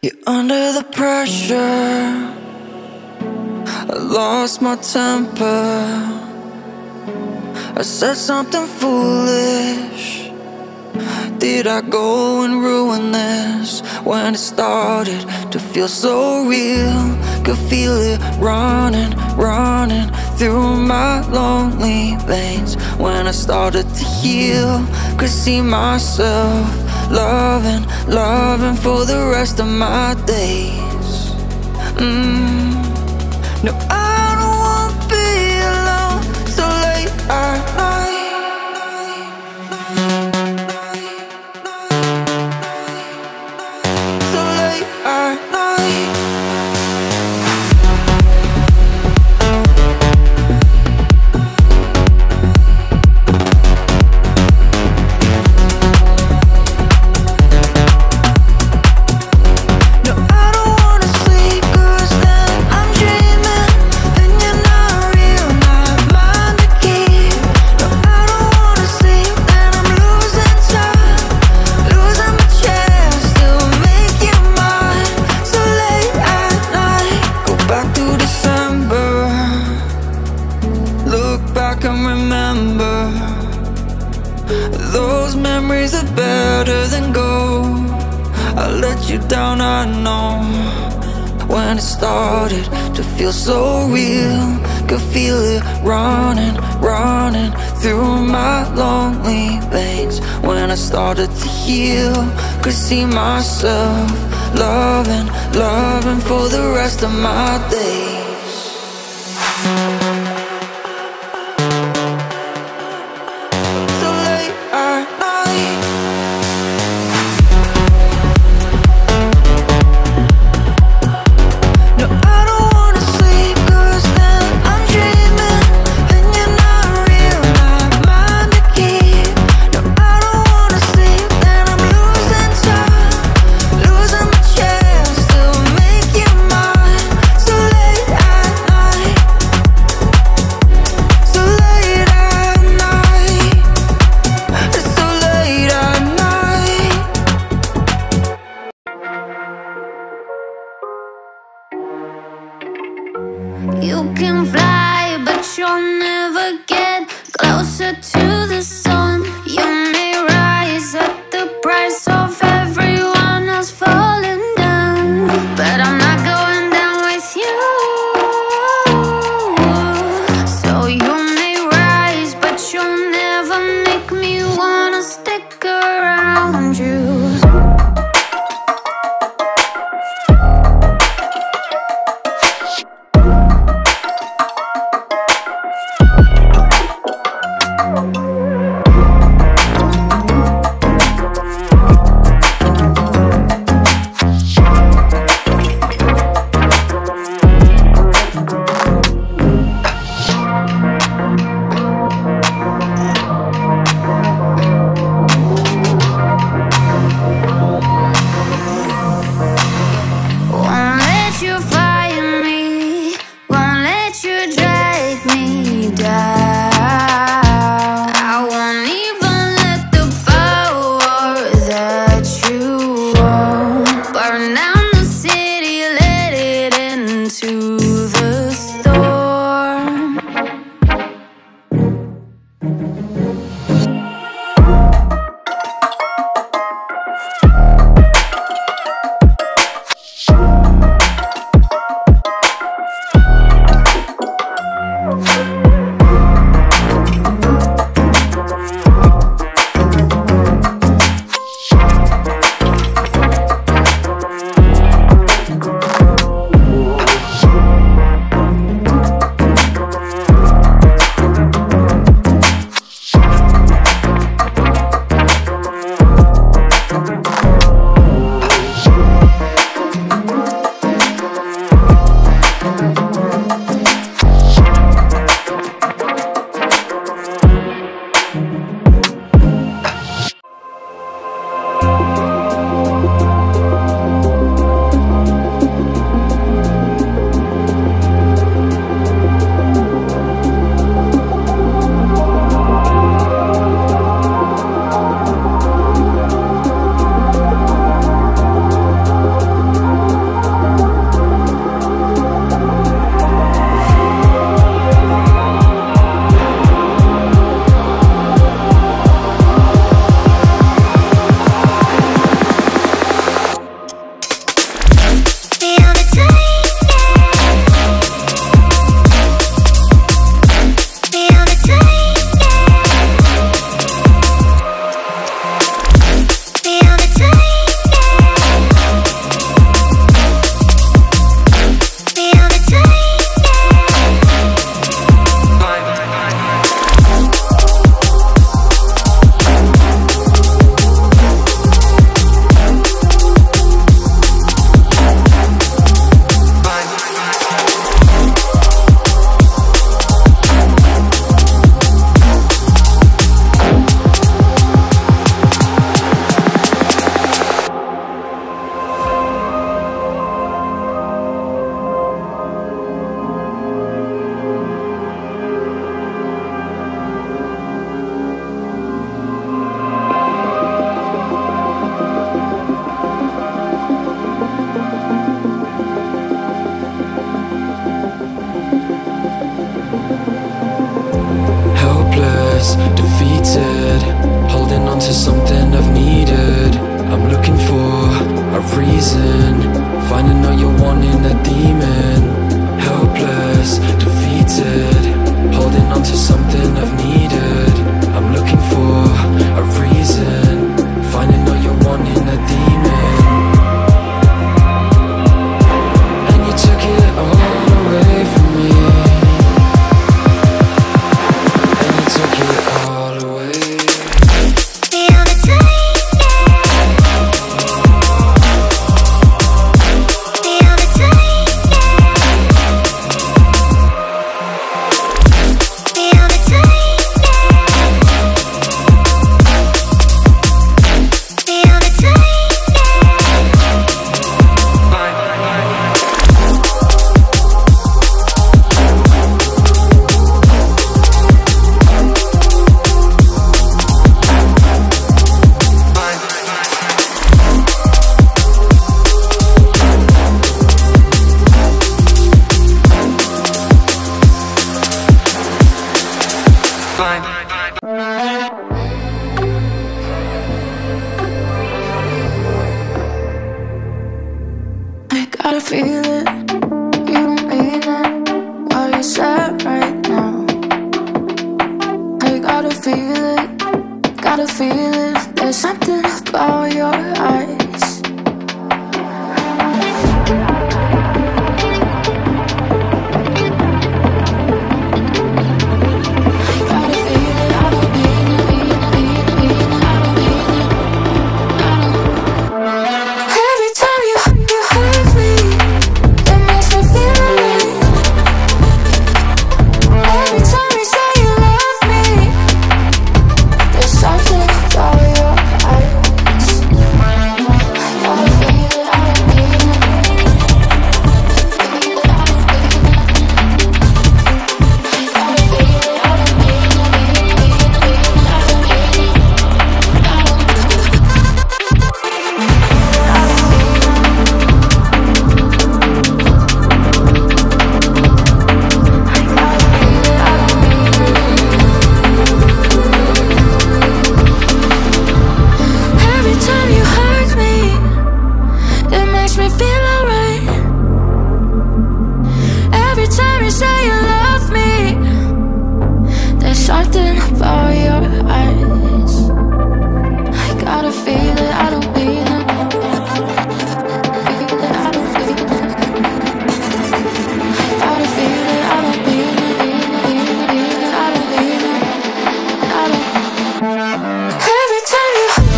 You're under the pressure. I lost my temper. I said something foolish. Did I go and ruin this when it started to feel so real? Could feel it running, running through my lonely veins when I started to heal. Could see myself loving, loving for the rest of my days. Mm. No, I to feel so real, could feel it running, running through my lonely veins. When I started to heal, could see myself loving, loving for the rest of my days. You can fly, but you'll never get closer to the sun. This defeated. Holding on to something I've needed. I'm looking for a reason. Finding out you're wanting a demon. Helpless, defeated. Holding on to something I've needed. I'm looking for a reason.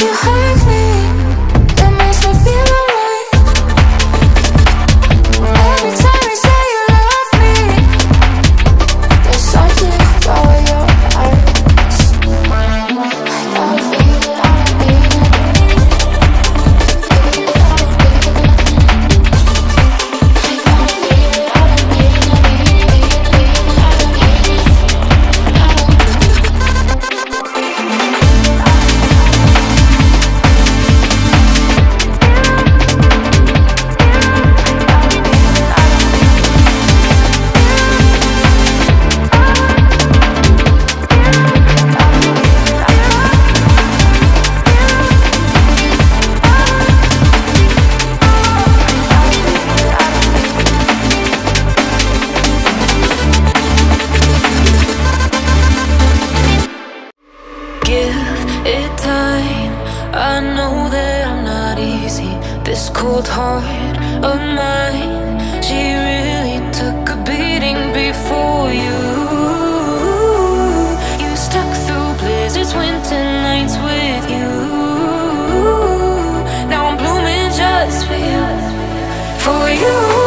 you hurt you. Now I'm blooming just for you. For you.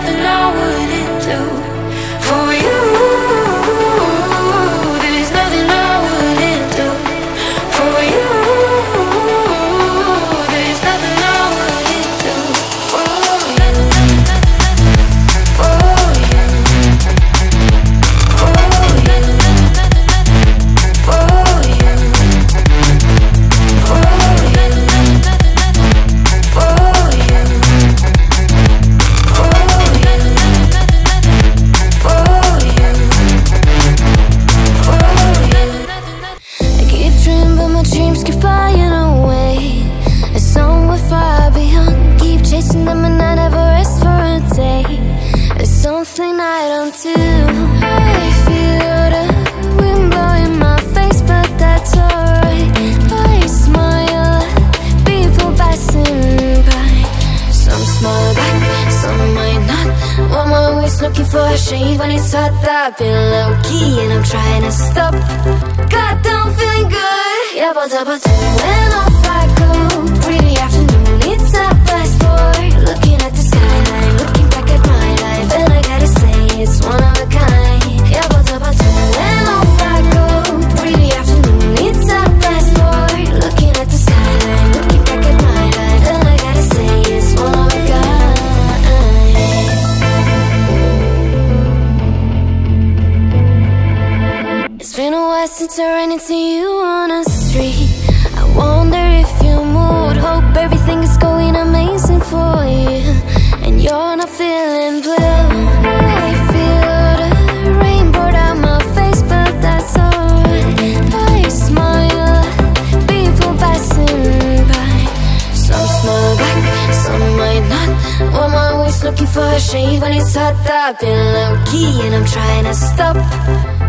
nothing I've fucked up and low key, and I'm trying to stop.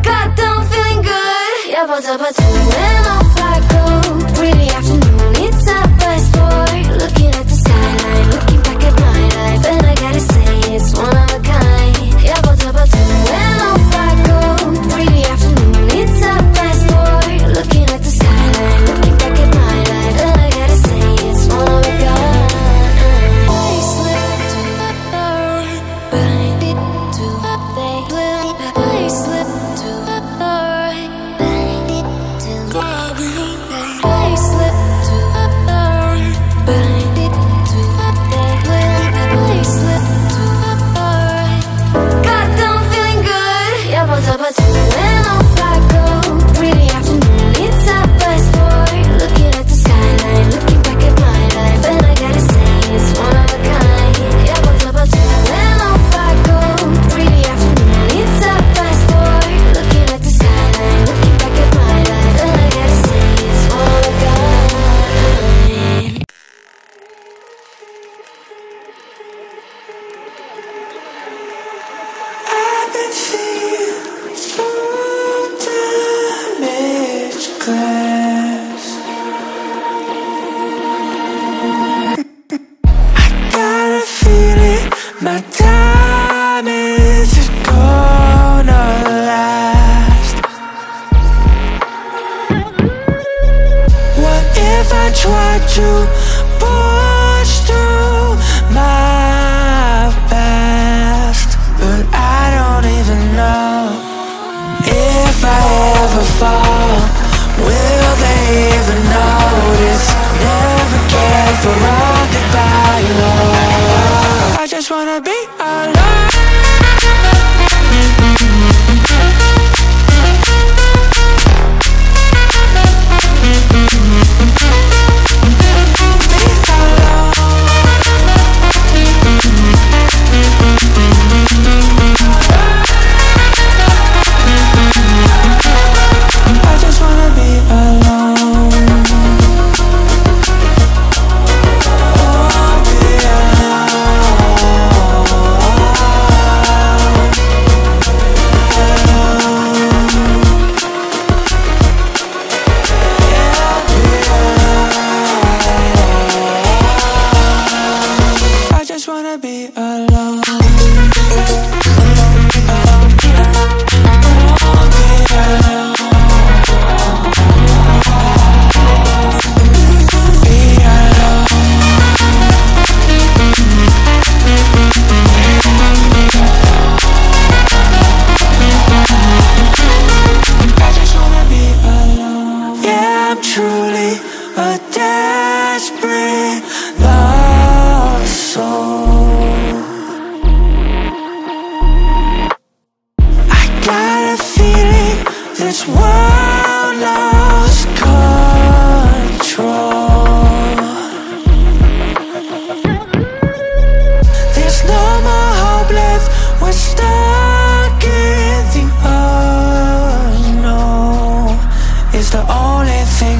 Goddamn, feeling good. Yeah, but up a two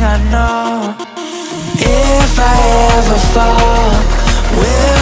I know If I ever fall, will